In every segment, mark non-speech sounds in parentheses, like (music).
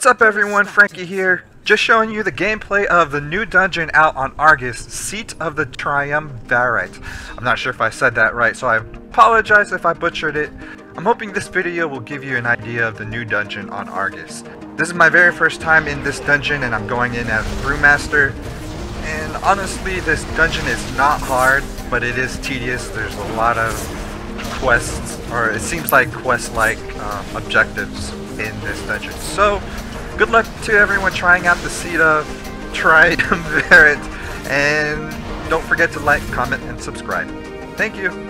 What's up everyone, Frankie here. Just showing you the gameplay of the new dungeon out on Argus, Seat of the Triumvirate. I'm not sure if I said that right, so I apologize if I butchered it. I'm hoping this video will give you an idea of the new dungeon on Argus. This is my very first time in this dungeon and I'm going in as Brewmaster. And honestly, this dungeon is not hard, but it is tedious. There's a lot of quests, or it seems like quest-like um, objectives in this dungeon. So, good luck to everyone trying out the of Triumvirate, (laughs) and don't forget to like, comment, and subscribe. Thank you.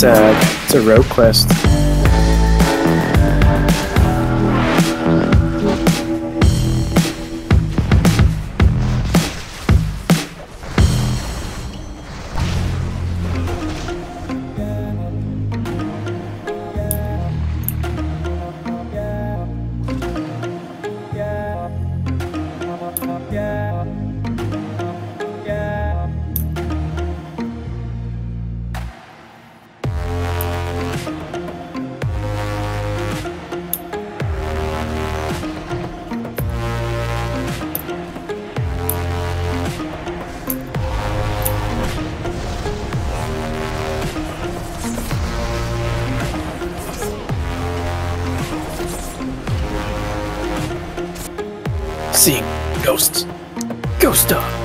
It's a it's a rogue quest. Seeing ghosts. Ghost dog.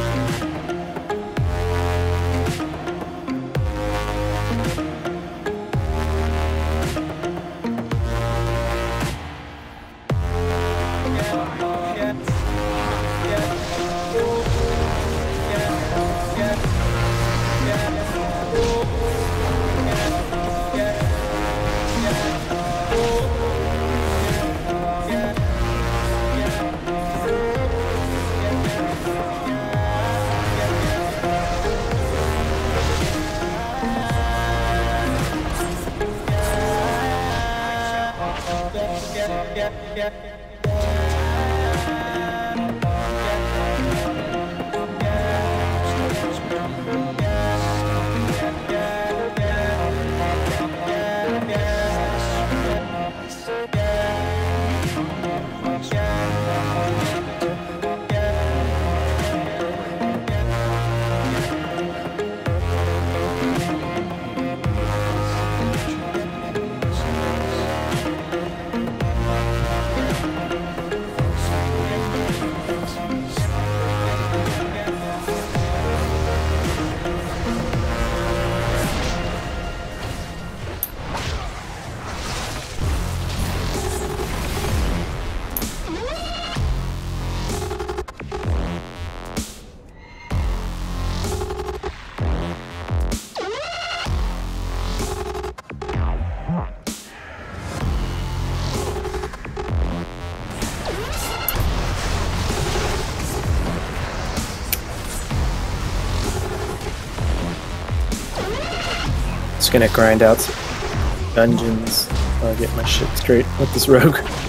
Just gonna grind out some dungeons. I'll get my shit straight with this rogue. (laughs)